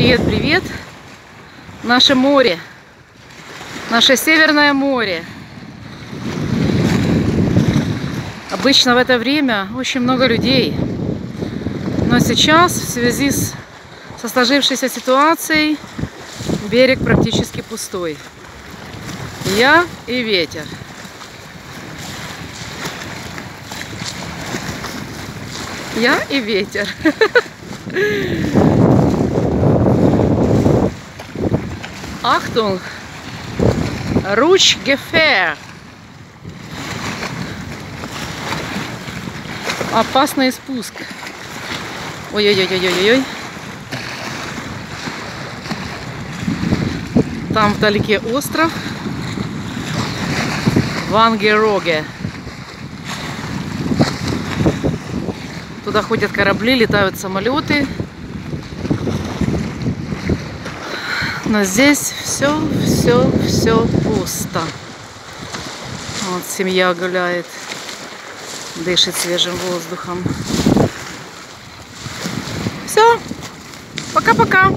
Привет, привет. Наше море. Наше Северное море. Обычно в это время очень много людей. Но сейчас в связи с со сложившейся ситуацией берег практически пустой. Я и ветер. Я и ветер. Achtung! Ручгефер. Опасный спуск. Ой-ой-ой-ой-ой-ой. Там вдалеке остров. Вангероге. Туда ходят корабли, летают самолеты. Но здесь все, все, все пусто. Вот семья гуляет, дышит свежим воздухом. Все, пока-пока.